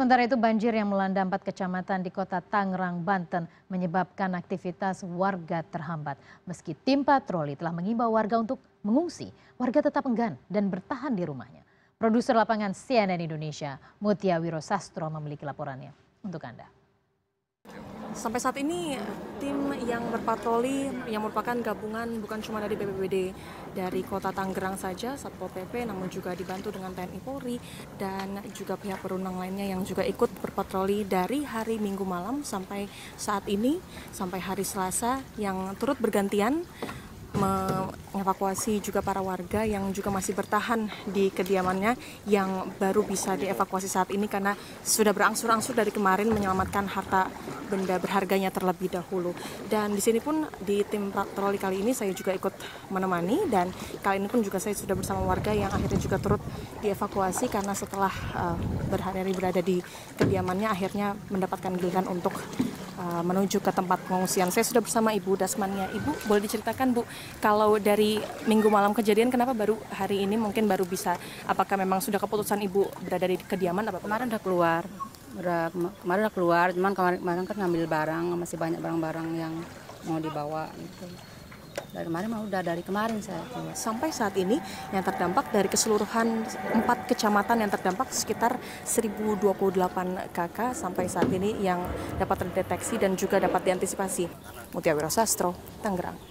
Sementara itu banjir yang melanda empat kecamatan di kota Tangerang, Banten menyebabkan aktivitas warga terhambat. Meski tim patroli telah mengimbau warga untuk mengungsi, warga tetap enggan dan bertahan di rumahnya. Produser lapangan CNN Indonesia, Mutia Wiro Sastro memiliki laporannya untuk Anda. Sampai saat ini tim yang berpatroli yang merupakan gabungan bukan cuma dari BPBD dari Kota Tangerang saja Satpol PP namun juga dibantu dengan TNI Polri dan juga pihak berundang lainnya yang juga ikut berpatroli dari hari Minggu malam sampai saat ini sampai hari Selasa yang turut bergantian mengevakuasi juga para warga yang juga masih bertahan di kediamannya yang baru bisa dievakuasi saat ini karena sudah berangsur-angsur dari kemarin menyelamatkan harta benda berharganya terlebih dahulu. Dan di sini pun di tim patroli kali ini saya juga ikut menemani dan kali ini pun juga saya sudah bersama warga yang akhirnya juga turut dievakuasi karena setelah uh, berhari-hari berada di kediamannya akhirnya mendapatkan giliran untuk uh, menuju ke tempat pengungsian. Saya sudah bersama Ibu Dasmania. Ibu, boleh diceritakan Bu, kalau dari minggu malam kejadian kenapa baru hari ini mungkin baru bisa? Apakah memang sudah keputusan Ibu berada di kediaman? Apa kemarin udah keluar? udah kemarin udah keluar cuman kemarin kemarin kan ngambil barang masih banyak barang-barang yang mau dibawa gitu dari kemarin mah udah dari kemarin saya sampai saat ini yang terdampak dari keseluruhan empat kecamatan yang terdampak sekitar 1028 KK sampai saat ini yang dapat terdeteksi dan juga dapat diantisipasi. Mutia Wirosastro Tangerang